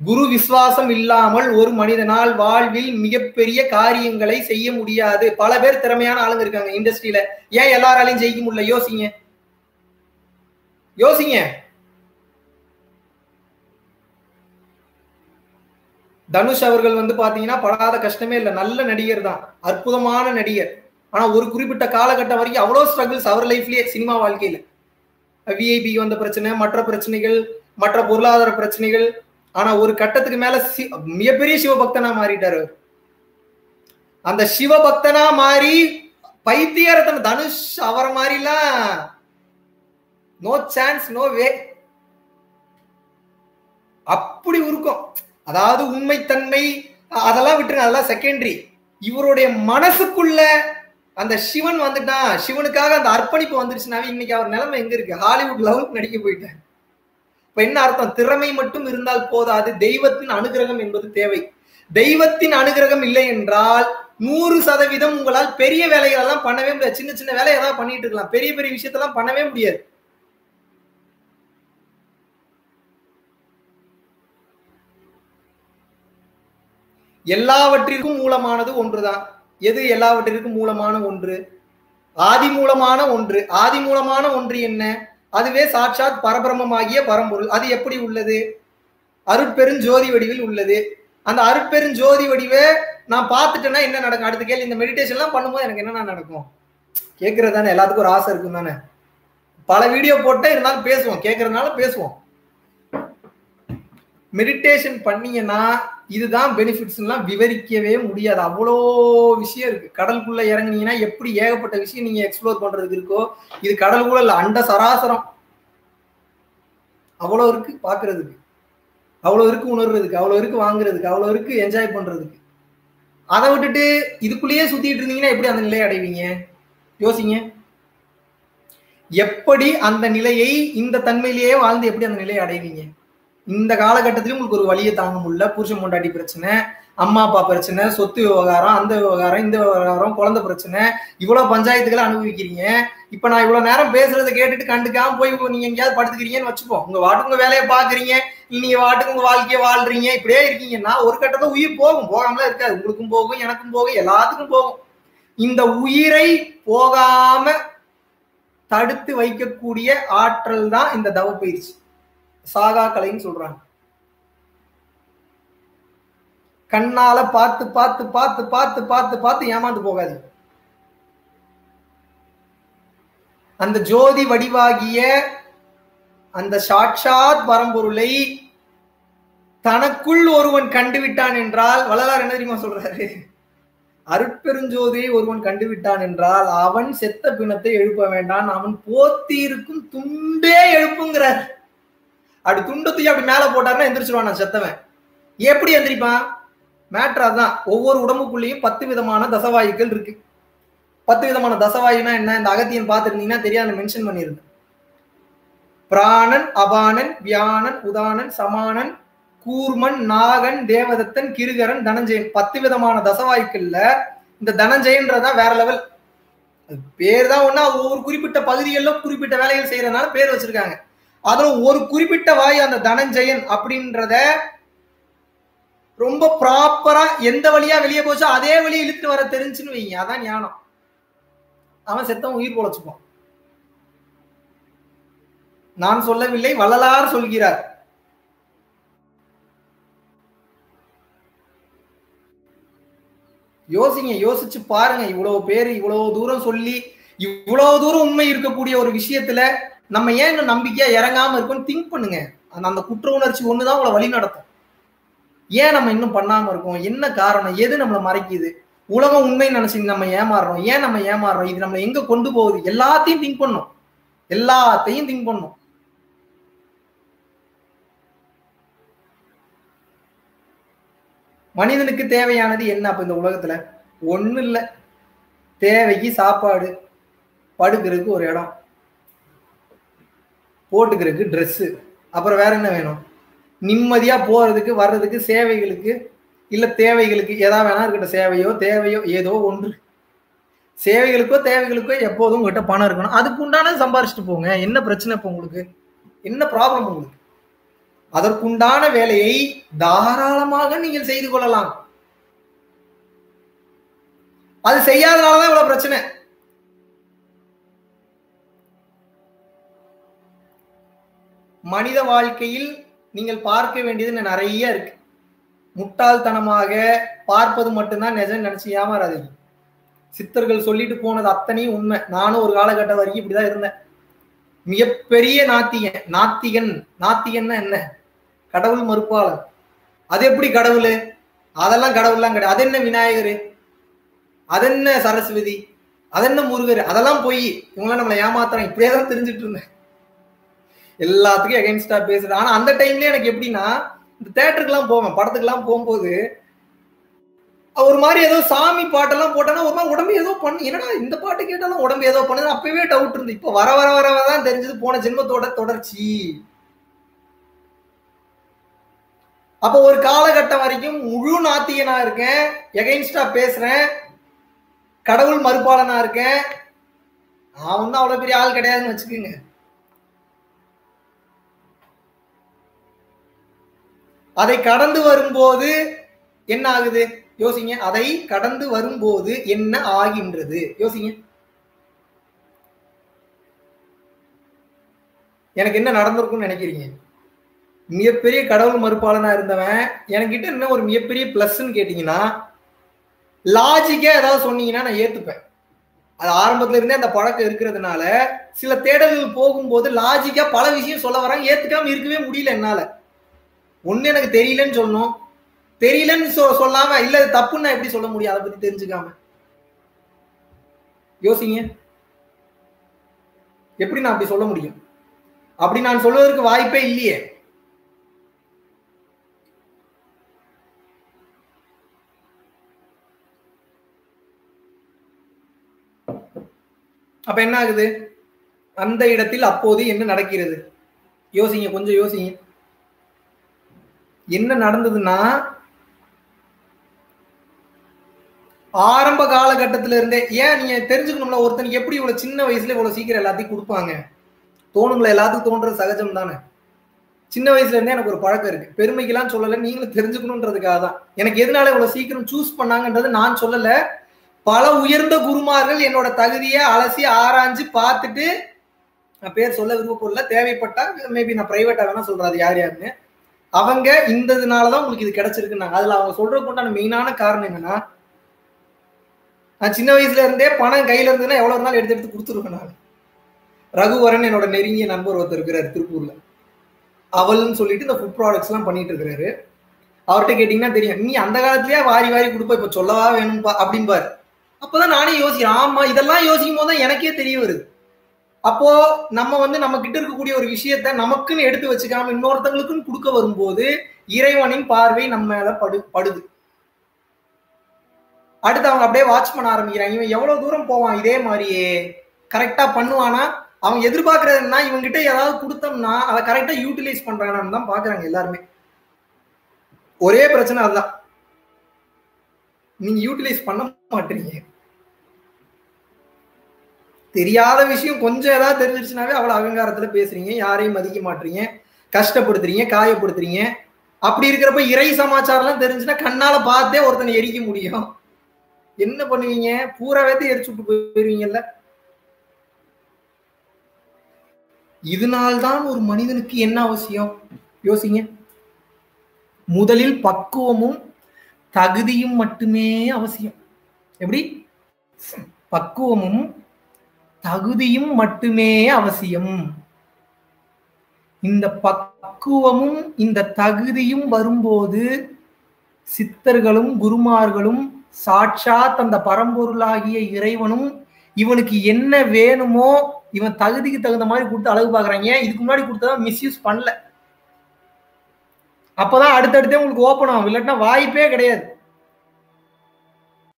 குரு விசுவாசம் இல்லாமல் ஒரு மனிதனால் வாழ்வில் மிகப்பெரிய காரியங்களை செய்ய முடியாது. பல பேர் திறமையான ஆளுங்க இருக்காங்க இண்டஸ்ட்ரியில ஏன் எல்லாராலையும் ஜெயிக்க முடியல? யோசிங்க. யோசிங்க. தனுஷ் அவர்கள் வந்து பாத்தீங்கன்னா படாத கஷ்டமே இல்லை. நல்ல நடிகர் தான். அற்புதமான நடிகர். ஆனா ஒரு குறிப்பிட்ட காலகட்டம் வரைக்கும் அவ்வளோ ஸ்ட்ரகிள்ஸ் அவர் லைஃப்லயே சினிமா வாழ்க்கையில. விஐபிக்கு வந்த பிரச்சனை மற்ற பிரச்சனைகள் மற்ற பொருளாதார பிரச்சனைகள் ஆனா ஒரு கட்டத்துக்கு மேல சி- மிகப்பெரிய சிவபக்தனா மாறிட்டாரு. அந்த சிவபக்தனா மாறி பைத்தியரத்தன தனுஷ் அவரை மாதிரிலாம் நோ சான்ஸ் நோ வே அப்படி இருக்கும் அதாவது உண்மைத்தன்மை அதெல்லாம் விட்டுருங்க. அதெல்லாம் செகண்டரி இவருடைய மனசுக்குள்ள அந்த சிவன் வந்துட்டான். சிவனுக்காக அந்த அர்ப்பணிப்பு வந்துருச்சுனாவே இன்னைக்கு அவர் நிலைமை எங்க இருக்கு? ஹாலிவுட் லெவலுக்கு நடிக்க போயிட்டேன் இப்ப என்ன அர்த்தம் திறமை மட்டும் இருந்தால் போதாது. தெய்வத்தின் அனுகிரகம் என்பது தேவை. தெய்வத்தின் அனுகிரகம் இல்லை என்றால் நூறு சதவீதம் உங்களால் பெரிய வேலைகளெல்லாம் பண்ணவே முடியாது. சின்ன சின்ன வேலையை ஏதாவது பண்ணிட்டு இருக்கலாம். பெரிய பெரிய விஷயத்தெல்லாம் பண்ணவே முடியாது. எல்லாவற்றிற்கும் மூலமானது ஒன்றுதான். எது எல்லாவற்றிற்கும் மூலமான ஒன்று? ஆதி மூலமான ஒன்று. ஆதி மூலமான ஒன்று என்ன? அதுவே சாட்சாத் பரபிரமமாகிய பரம்பொருள். அது எப்படி உள்ளது? அருட்பெருஞ்சோதி வடிவில் உள்ளது. அந்த அருட்பெருஞ்சோதி வடிவே நான் பார்த்துட்டேன்னா என்ன நடக்கும்? அடுத்த கேள்வி இந்த மெடிடேஷன்லாம் பண்ணும்போது எனக்கு என்னென்ன நடக்கும்? கேட்கறது தானே. எல்லாத்துக்கும் ஒரு ஆசை இருக்கும் தானே பல வீடியோ போட்டே இருந்தாலும் பேசுவோம். கேட்கறதுனால பேசுவோம். மெடிடேஷன் பண்ணீங்கன்னா இதுதான் பெனிஃபிட்ஸ்லாம் விவரிக்கவே முடியாது. அவ்வளோ விஷயம் இருக்கு. கடலுக்குள்ள இறங்குனீங்கன்னா எப்படி ஏகப்பட்ட விஷயம் நீங்க எக்ஸ்ப்ளோர் பண்றதுக்கு இருக்கோ இது கடலுக்குள்ள இல்லை அண்ட சராசரம். அவ்வளோ இருக்கு பாக்குறதுக்கு. அவ்வளோ இருக்கு உணர்றதுக்கு. அவ்வளோ இருக்கு வாங்குறதுக்கு. அவ்வளோ இருக்கு என்ஜாய் பண்றதுக்கு. அதை விட்டுட்டு இதுக்குள்ளேயே சுத்திட்டு இருந்தீங்கன்னா எப்படி அந்த நிலையை அடைவீங்க? யோசிங்க. எப்படி அந்த நிலையை இந்த தன்மையிலேயே வாழ்ந்து எப்படி அந்த நிலையை அடைவீங்க? இந்த காலகட்டத்திலும் உங்களுக்கு ஒரு வழியை தாங்க முடியல. புருஷன் பொண்டாட்டி பிரச்சனை அம்மா அப்பா பிரச்சனை சொத்து விவகாரம் அந்த விவகாரம் இந்த விவகாரம் குழந்தை பிரச்சனை. இவ்வளவு பஞ்சாயத்துக்களை அனுபவிக்கிறீங்க. இப்ப நான் இவ்வளவு நேரம் பேசுறதை கேட்டுட்டு கண்டுக்காம போய் நீங்க எங்கேயாவது படுத்துக்கிறீங்கன்னு வச்சுப்போம். உங்க வாட்டுக்கு உங்க வேலையை பாக்குறீங்க நீங்க வாட்டுக்கு உங்க வாழ்க்கையை வாழ்றீங்க. இப்படியே இருக்கீங்கன்னா ஒரு கட்டத்தை உயிர் போகும். போகாமலாம் இருக்காது. உங்களுக்கும் போகும் எனக்கும் போகும் எல்லாத்துக்கும் போகும். இந்த உயிரை போகாம தடுத்து வைக்கக்கூடிய ஆற்றல் தான் இந்த தவ பயிற்சி சாகா கலைன்னு சொல்றாங்க. கண்ணால பார்த்து பார்த்து பார்த்து பார்த்து பார்த்து பார்த்து ஏமாந்து போகாது அந்த ஜோதி வடிவாகிய அந்த சாட்சாத் பரம்பொருளை தனக்குள் ஒருவன் கண்டுவிட்டான் என்றால் வள்ளலார் என்ன தெரியுமா சொல்றாரு? அருட்பெருஞ்சோதியை ஒருவன் கண்டுவிட்டான் என்றால் அவன் செத்த பிணத்தை எழுப்ப வேண்டான் அவன் போத்தி இருக்கும் துண்டே எழுப்புங்கிறார். அப்படி துண்டு தூக்கி அப்படி மேலே போட்டாருன்னா எந்திரிச்சிருவான் நான் செத்தவன். எப்படி எந்திரிப்பான்? மேட்ரா தான் ஒவ்வொரு உடம்புக்குள்ளேயும் பத்து விதமான தசவாயுக்கள் இருக்கு. பத்து விதமான தசவாயுனா என்ன? இந்த அகத்தியன் பார்த்துருந்தீங்கன்னா தெரியாது மென்ஷன் பண்ணியிருந்தேன் பிராணன் அபானன் வியானன் உதானன் சமானன் கூர்மன் நாகன் தேவதத்தன் கிருகரன் தனஞ்சயன். பத்து விதமான தசவாயுக்கள்ல இந்த தனஞ்சயன்றதான் வேற லெவல் பேர் தான் ஒன்னா ஒவ்வொரு குறிப்பிட்ட பகுதிகளில் குறிப்பிட்ட வேலைகள் செய்யறதுனால பேர் வச்சிருக்காங்க. அதுவும் ஒரு குறிப்பிட்ட வாய் அந்த தனஞ்சயன் அப்படின்றத ரொம்ப ப்ராப்பரா எந்த வழியா வெளியே போச்சோ அதே வழியை இழுத்து வர தெரிஞ்சுன்னு வைங்க. அதான் ஞானம். அவன் செத்தவன் உயிர் பொழைச்சுப்பான். நான் சொல்லவில்லை வள்ளலார் சொல்கிறார். யோசிங்க யோசிச்சு பாருங்க. இவ்வளவு பேர் இவ்வளவு தூரம் சொல்லி இவ்வளவு தூரம் உண்மை இருக்கக்கூடிய ஒரு விஷயத்துல நம்ம ஏன் இன்னும் நம்பிக்கையா இறங்காம இருக்கோம்னு திங்க் பண்ணுங்க. அந்த அந்த குற்ற உணர்ச்சி ஒண்ணுதான் உங்களை வழி நடத்தும். ஏன் நம்ம இன்னும் பண்ணாம இருக்கோம்? என்ன காரணம்? எது நம்மளை மறைக்குது? உலகம் உண்மை நினைச்சு நம்ம ஏமாறுறோம். ஏன் நம்ம ஏமாறுறோம்? இது நம்மளை எங்க கொண்டு போகுது? எல்லாத்தையும் திங்க் பண்ணும். எல்லாத்தையும் திங்க் பண்ணும். மனிதனுக்கு தேவையானது என்ன அப்ப இந்த உலகத்துல? ஒண்ணு இல்லை தேவைக்கு சாப்பாடு. படுக்கிறதுக்கு ஒரு இடம். போட்டுக்கிறதுக்கு ட்ரெஸ்ஸு அப்புறம் வேற என்ன வேணும்? நிம்மதியாக போகிறதுக்கு வர்றதுக்கு சேவைகளுக்கு இல்லை தேவைகளுக்கு எதா வேணா இருக்கட்டும் சேவையோ தேவையோ ஏதோ ஒன்று. சேவைகளுக்கோ தேவைகளுக்கோ எப்போதும் உங்ககிட்ட பணம் இருக்கணும். அதுக்கு உண்டான சம்பாரிச்சுட்டு போங்க. என்ன பிரச்சனை இப்போ உங்களுக்கு? என்ன ப்ராப்ளம் உங்களுக்கு? அதற்குண்டான வேலையை தாராளமாக நீங்கள் செய்து கொள்ளலாம். அது செய்யாதனாலதான் இவ்வளவு பிரச்சனை. மனித வாழ்க்கையில் நீங்கள் பார்க்க வேண்டியது நிறைய இருக்கு. முட்டாள்தனமாக பார்ப்பது மட்டும்தான் நிஜம் நினைச்சு ஏமாறாதீங்க. சித்தர்கள் சொல்லிட்டு போனது அத்தனையும் உண்மை. நானும் ஒரு காலகட்டம் வரைக்கும் இப்படிதான் இருந்தேன். மிகப்பெரிய நாத்திகன் நாத்திகன் நாத்திகன்னா என்ன? கடவுள் மறுப்பாளர். அது எப்படி கடவுள்? அதெல்லாம் கடவுள்லாம் கிடையாது. அது என்ன விநாயகர்? அது என்ன சரஸ்வதி? அது என்ன முருகர்? அதெல்லாம் போய் இவங்களாம் நம்மளை ஏமாத்துறாங்க. இப்படியே தான் தெரிஞ்சுட்டு இருந்தேன். எல்லாத்துக்கும் எகைன்ஸ்டா பேசுறது ஆனா அந்த டைம்ல எனக்கு எப்படின்னா இந்த தேட்டருக்குலாம் போவேன். படத்துக்குலாம் போகும்போது ஒரு மாதிரி ஏதோ சாமி பாட்டெல்லாம் போட்டோன்னா ஒரு மாதிரி உடம்பு ஏதோ பண்ணு என்னடா இந்த பாட்டு கேட்டாலும் உடம்பு ஏதோ பண்ணுது அப்பவே டவுட் இருந்து இப்போ வர வர வர தான் தெரிஞ்சது. போன ஜென்மத்தோட தொடர்ச்சி. அப்போ ஒரு காலகட்டம் வரைக்கும் முழு நாத்தியனா இருக்கேன். எகைன்ஸ்டா பேசுறேன். கடவுள் மறுப்பாளனா இருக்கேன். நான் ஒன்றும் அவ்வளவு பெரிய ஆள் கிடையாதுன்னு வச்சுக்கோங்க. அதை கடந்து வரும்போது என்ன ஆகுது யோசிங்க. அதை கடந்து வரும்போது என்ன ஆகின்றது? யோசிங்க. எனக்கு என்ன நடந்திருக்கும்னு நினைக்கிறீங்க? மிகப்பெரிய கடவுள் மறுப்பாளனா இருந்தவன் என்கிட்ட என்ன ஒரு மிகப்பெரிய பிளஸ்ன்னு கேட்டீங்கன்னா லாஜிக்கா ஏதாவது சொன்னீங்கன்னா நான் ஏத்துப்பேன். அது ஆரம்பத்துல இருந்தே அந்த பழக்கம் இருக்கிறதுனால சில தேடல்கள் போகும்போது லாஜிக்கா பல விஷயம் சொல்ல வராங்க ஏத்துக்காம இருக்கவே முடியல என்னால. ஒண்ணு எனக்கு தெரியலன்னு சொல்லணும். தெரியலன்னு சொ சொல்லாம இல்ல அது தப்புன்னு எப்படி சொல்ல முடியும்? அதை பத்தி தெரிஞ்சுக்காம. யோசிங்க. எப்படி நான் அப்படி சொல்ல முடியும்? அப்படி நான் சொல்வதற்கு வாய்ப்பே இல்லையே. அப்ப என்ன ஆகுது? அந்த இடத்தில் அப்போது என்ன நடக்கிறது? யோசிங்க கொஞ்சம் யோசிங்க. என்ன நடந்ததுன்னா ஆரம்ப காலகட்டத்தில இருந்தே ஏன் நீங்க தெரிஞ்சுக்கணும்ல ஒருத்தனுக்கு எப்படி இவ்வளவு சின்ன வயசுல இவ்வளவு சீக்கிரம் எல்லாத்தையும் கொடுப்பாங்க? தோணுங்களா எல்லாத்துக்கும் தோன்றது சகஜம் தானே? சின்ன வயசுல இருந்தே எனக்கு ஒரு பழக்கம் இருக்கு. பெருமைக்கெல்லாம் சொல்லல நீங்களும் தெரிஞ்சுக்கணுன்றதுக்காக தான். எனக்கு எதனால இவ்வளவு சீக்கிரம் சூஸ் பண்ணாங்கன்றது நான் சொல்லல. பல உயர்ந்த குருமார்கள் என்னோட தகுதியை அலசி ஆராய்ஞ்சு பார்த்துட்டு நான் பேர் சொல்ல விருப்பப்படல தேவைப்பட்டா மேபி நான் பிரைவேட்டா வேணா சொல்றது யார் யாருன்னு. அவங்க இந்த இதனாலதான் உங்களுக்கு இது கிடைச்சிருக்குன்னாங்க. அதுல அவங்க சொல்றதுக்கு உண்டான மெயினான காரணம் என்னன்னா நான் சின்ன வயசுல இருந்தே பணம் கையில இருந்ததுன்னா எவ்வளவு நாள் எடுத்து எடுத்து கொடுத்துருக்கேன் நான். ரகுவரன் என்னோட நெருங்கிய நண்பர் ஒருத்தர் இருக்கிறார் திருப்பூர்ல. அவள்னு சொல்லிட்டு இந்த ஃபுட் ப்ராடக்ட்ஸ் எல்லாம் பண்ணிட்டு இருக்கிறாரு. அவர்கிட்ட கேட்டீங்கன்னா தெரியும் நீ அந்த காலத்திலேயே வாரி வாரி கொடுப்ப இப்ப சொல்லவா வேணும்பா? அப்படின்பாரு அப்பதான் நானே யோசிக்கிறேன் ஆமா இதெல்லாம் யோசிக்கும் போது தான் எனக்கே தெரிய வருது. அப்போ நம்ம வந்து நம்ம கிட்ட இருக்கக்கூடிய ஒரு விஷயத்த நமக்குன்னு எடுத்து வச்சுக்காம இன்னொருத்தங்களுக்குன்னு கொடுக்க வரும்போது இறைவனின் பார்வை நம்ம மேல படு படுது. அடுத்து அவங்க அப்படியே வாட்ச் பண்ண ஆரம்பிக்கிறாங்க. இவன் எவ்வளவு தூரம் போவான்? இதே மாதிரியே. கரெக்டா பண்ணுவானா? அவன் எதிர்பார்க்கறதுன்னா இவங்க கிட்ட ஏதாவது கொடுத்தோம்னா அதை கரெக்டா யூட்டிலைஸ் பண்றானான்னு தான் பாக்குறாங்க எல்லாருமே. ஒரே பிரச்சனை அதுதான். நீங்க யூட்டிலைஸ் பண்ண மாட்டீங்க. தெரியாத விஷயம் கொஞ்சம் ஏதாவது தெரிஞ்சிருச்சுனாவே அவ்வளவு அகங்காரத்துல பேசுறீங்க யாரையும் மதிக்க மாட்டீங்க கஷ்டப்படுத்துறீங்க காயப்படுத்துறீங்க. அப்படி இருக்கிறப்ப இறை சமாச்சாரம்லாம் தெரிஞ்சுன்னா கண்ணால பார்த்தே ஒருத்தனை எரிக்க முடியும். என்ன பண்ணுவீங்க? பூராவே எரிச்சு விட்டு போயிருவீங்கல்ல. இதனால்தான் ஒரு மனிதனுக்கு என்ன அவசியம்? யோசிங்க. முதலில் பக்குவமும் தகுதியும் மட்டுமே அவசியம். எப்படி? பக்குவமும் தகுதியும் மட்டுமே அவசியம். இந்த பக்குவமும் இந்த தகுதியும் வரும்போது சித்தர்களும் குருமார்களும் சாட்சாத் அந்த பரம்பொருளாகிய இறைவனும் இவனுக்கு என்ன வேணுமோ இவன் தகுதிக்கு தகுந்த மாதிரி கொடுத்து அழகு பாக்குறாங்க இதுக்கு முன்னாடி கொடுத்தா மிஸ்யூஸ் பண்ணல. அப்பதான் அடுத்தடுத்தே உங்களுக்கு ஓப்பன் ஆகும். இல்லாட்டினா வாய்ப்பே கிடையாது.